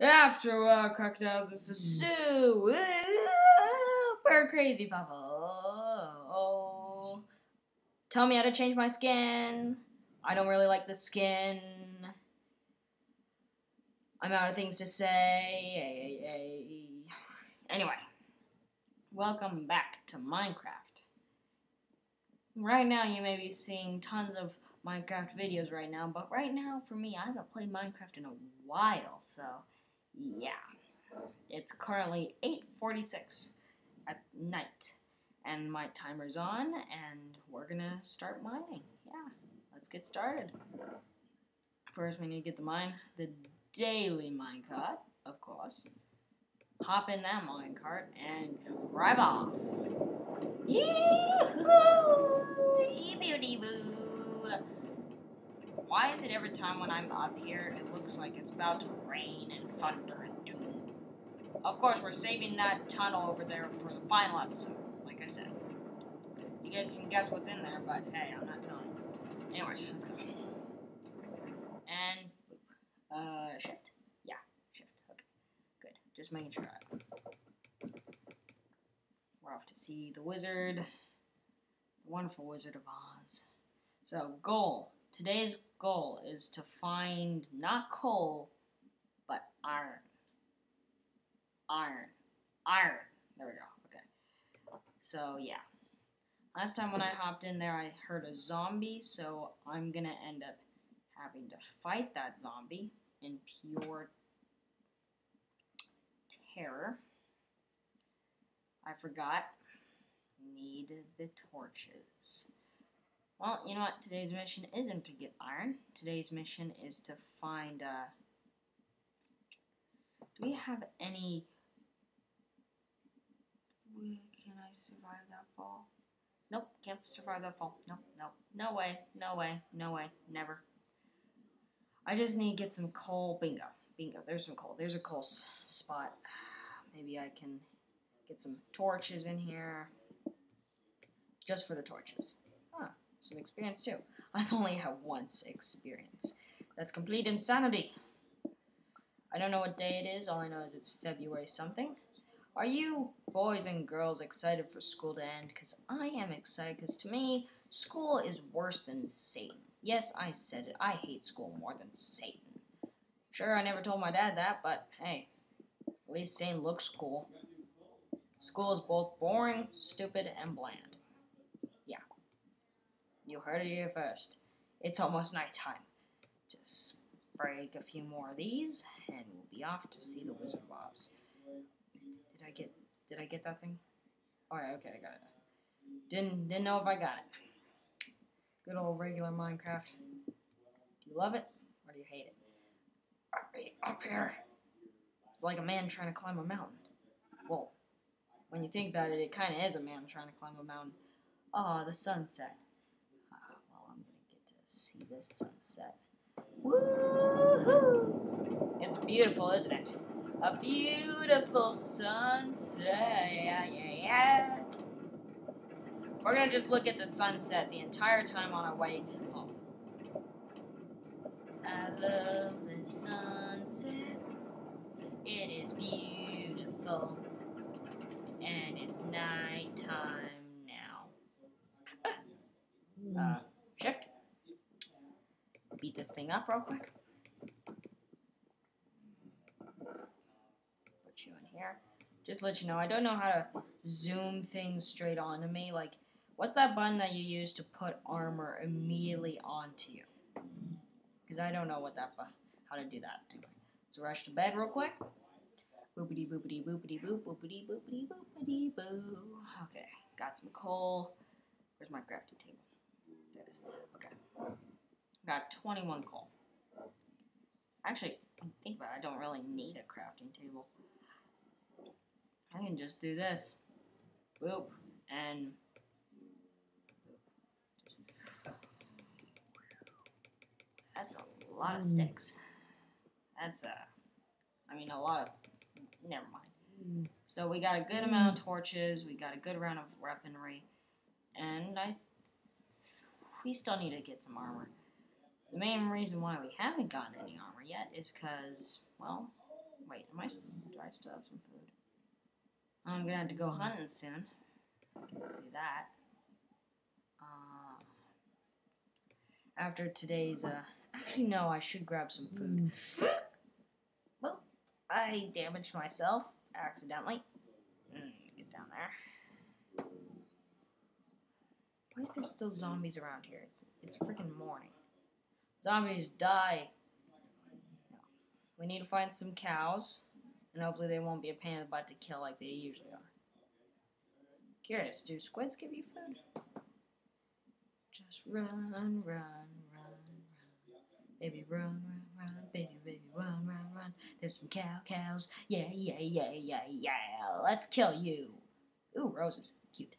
After a while, crocodiles is hmm. super crazy, Papa. Oh. Tell me how to change my skin. I don't really like the skin. I'm out of things to say. Anyway, welcome back to Minecraft. Right now, you may be seeing tons of Minecraft videos right now, but right now, for me, I haven't played Minecraft in a while, so yeah. It's currently 8.46 at night, and my timer's on, and we're gonna start mining. Yeah, let's get started. First, we need to get the mine, the daily minecart, of course. Hop in that minecart and drive off. Yee-hoo! Yee-beauty-boo! Why is it every time when I'm up here, it looks like it's about to rain and thunder and doom? Of course, we're saving that tunnel over there for the final episode, like I said. You guys can guess what's in there, but hey, I'm not telling you. Anyway, let's go. And, uh, shift. Yeah, shift. Okay, good. Just making sure. We're off to see the wizard, the wonderful Wizard of Oz. So, goal. Today's goal is to find not coal, but iron. Iron. Iron. There we go. Okay. So, yeah. Last time when I hopped in there, I heard a zombie, so I'm gonna end up having to fight that zombie in pure terror. I forgot. Need the torches. Well, you know what? Today's mission isn't to get iron. Today's mission is to find, uh... Do we have any... Can I survive that fall? Nope, can't survive that fall. Nope, nope. No way, no way, no way, never. I just need to get some coal. Bingo, bingo. There's some coal. There's a coal spot. Maybe I can get some torches in here. Just for the torches. Some experience too. I've only had once experience. That's complete insanity. I don't know what day it is. All I know is it's February something. Are you boys and girls excited for school to end? Because I am excited, because to me, school is worse than Satan. Yes, I said it. I hate school more than Satan. Sure, I never told my dad that, but hey, at least Satan looks cool. School is both boring, stupid, and bland. You heard it here first. It's almost nighttime. Just break a few more of these, and we'll be off to see the Wizard of Oz. Did I get did I get that thing? Alright, okay, I got it. Didn't didn't know if I got it. Good old regular Minecraft. Do you love it or do you hate it? Up, up here. It's like a man trying to climb a mountain. Well, when you think about it, it kind of is a man trying to climb a mountain. Ah, the sunset. Ah, well, I'm gonna get to see this sunset. Woohoo! It's beautiful, isn't it? A beautiful sunset. Yeah, yeah, yeah. We're gonna just look at the sunset the entire time on our way home. I love the sunset. It is beautiful. And it's nighttime now. uh, this thing up real quick. Put you in here. Just let you know, I don't know how to zoom things straight onto me. Like, what's that button that you use to put armor immediately onto you? Because I don't know what that how to do that. Anyway, let's rush to bed real quick. Boopity boopity boopity boop boopity boopity boopity boo. Okay, got some coal. Where's my crafting table? There it is. Okay. Got 21 coal. Actually, think about it, I don't really need a crafting table. I can just do this. Boop. And that's a lot of sticks. That's a, I mean, a lot of, never mind. So we got a good amount of torches. We got a good round of weaponry, and I, we still need to get some armor. The main reason why we haven't gotten any armor yet is because, well, Wait, am I? Do I still have some food? I'm gonna have to go hunting soon. I can see that. Uh, after today's, uh, actually no, I should grab some food. well, I damaged myself accidentally. Mm, get down there. Why is there still zombies around here? It's it's freaking morning. Zombies die. We need to find some cows, and hopefully they won't be a pain in the butt to kill like they usually are. Curious, do squids give you food? Just run, run, run, run. Baby, run, run, run. Baby, baby, run, run, run. There's some cow, cows. Yeah, yeah, yeah, yeah, yeah. Let's kill you. Ooh, roses. Cute.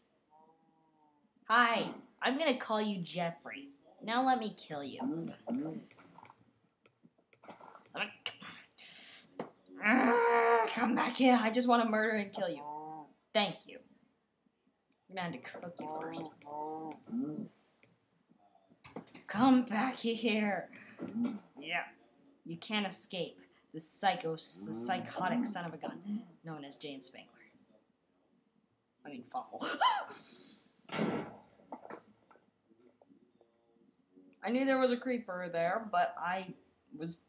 Hi, I'm gonna call you Jeffrey. Now let me kill you. Come back here. I just want to murder and kill you. Thank you. I'm gonna cook you first. Come back here. Yeah. You can't escape. The psycho, the psychotic son of a gun, known as Jane Spangler. I mean, Fumble. I knew there was a creeper there, but I was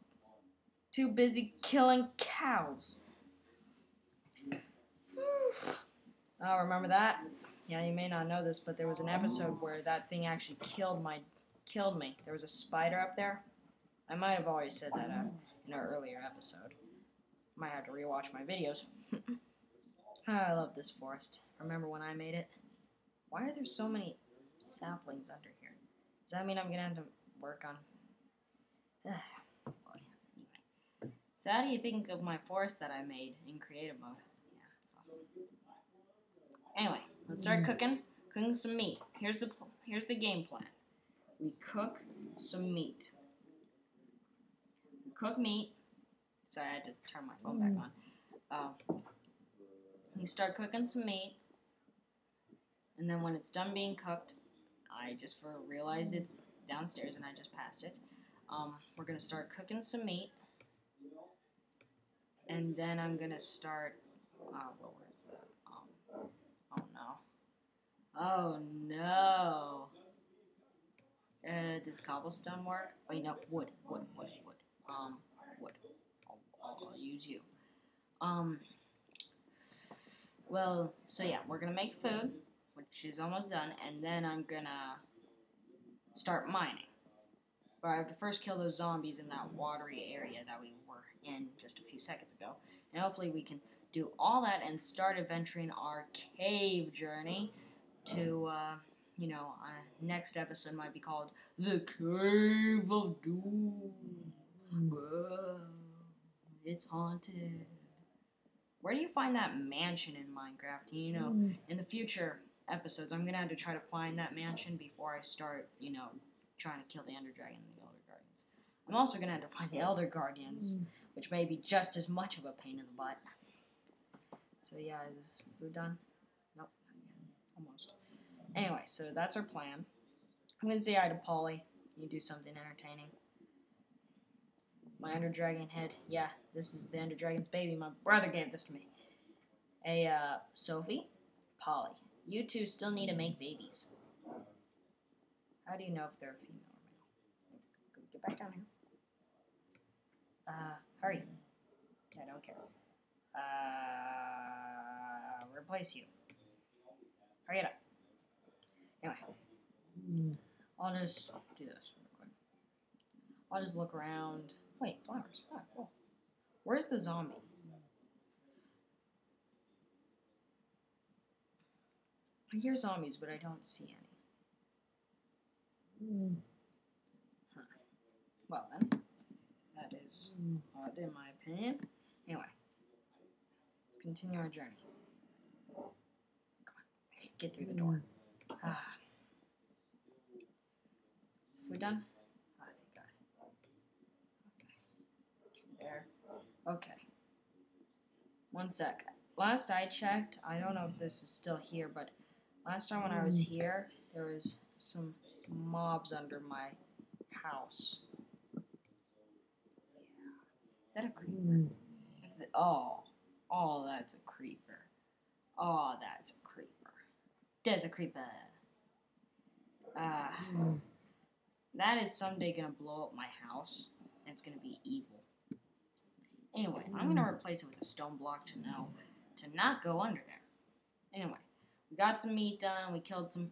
too busy killing cows. oh, remember that? Yeah, you may not know this, but there was an episode where that thing actually killed my killed me. There was a spider up there. I might have already said that uh, in our earlier episode. Might have to rewatch my videos. Ah, I love this forest. Remember when I made it? Why are there so many saplings under here? Does that mean I'm gonna have to work on? Ugh. Anyway, so how do you think of my forest that I made in creative mode? Yeah, it's awesome. Anyway, let's start cooking. Cooking some meat. Here's the pl- here's the game plan. We cook some meat. We cook meat. Sorry, I had to turn my phone back on. Um, we start cooking some meat, and then when it's done being cooked, I just for realized it's downstairs and I just passed it. Um, we're gonna start cooking some meat, and then I'm gonna start. Uh, where was the? Um, oh no! Oh no! Uh, does cobblestone work? Wait, no, wood, wood, wood, wood. Um, wood. I'll, I'll, use you. Um. Well, so yeah, we're gonna make food, is almost done, and then I'm gonna start mining. But I have to first kill those zombies in that watery area that we were in just a few seconds ago. And hopefully we can do all that and start adventuring our cave journey to, uh, you know, uh, next episode might be called The Cave of Doom. Whoa, it's haunted. Where do you find that mansion in Minecraft? You know, in the future episodes, I'm gonna have to try to find that mansion before I start, you know, trying to kill the Ender Dragon and the Elder Guardians. I'm also gonna have to find the Elder Guardians, which may be just as much of a pain in the butt. So yeah, is food done? Nope. Almost. Anyway, so that's our plan. I'm gonna say hi to Polly. You do something entertaining. My Ender Dragon head. Yeah, this is the Ender Dragon's baby. My brother gave this to me. Hey, uh, Sophie, Polly, you two still need to make babies. How do you know if they're female or male? Get back down here. Uh, hurry. I don't care. Uh, replace you. Hurry it up. Anyway, I'll just do this real quick. I'll just look around. Wait, flowers. Ah, cool. Where's the zombie? I hear zombies, but I don't see any. Well then, that is odd in my opinion. Anyway, continue our journey. Come on, get through the door. Ah. Is food done? Ah, thank God. Okay. There. Okay. One sec. Last I checked, I don't know if this is still here, but last time when I was mm. here, there was some mobs under my house. Yeah. Is that a creeper? Mm. th- oh, oh, that's a creeper. Oh, that's a creeper. There's a creeper. Uh, that is someday gonna blow up my house, and it's gonna be evil. Anyway, I'm gonna replace it with a stone block to know to not go under there. Anyway, we got some meat done. We killed some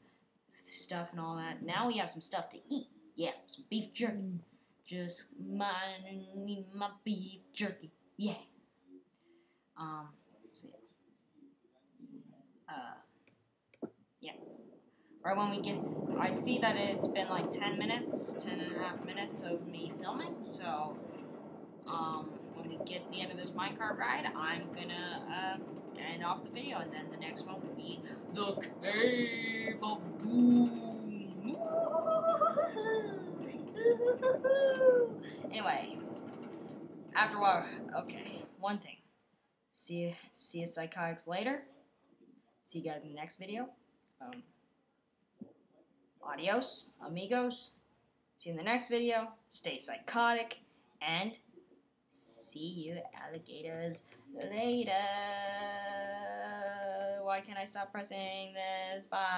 stuff and all that. Now we have some stuff to eat. Yeah, some beef jerky. Just mine me my beef jerky. Yeah. Um. So yeah. Uh. Yeah. Right when we get, I see that it's been like ten minutes, ten and a half minutes of me filming. So, um, when we get the end of this minecart ride, I'm gonna uh, end off the video, and then the next one would be the Cave of Doom. anyway, after a while, okay, one thing. See, see you psychotics later. See you guys in the next video. Um, adios, amigos. See you in the next video. Stay psychotic and see you alligators later. Why can't I stop pressing this? Bye.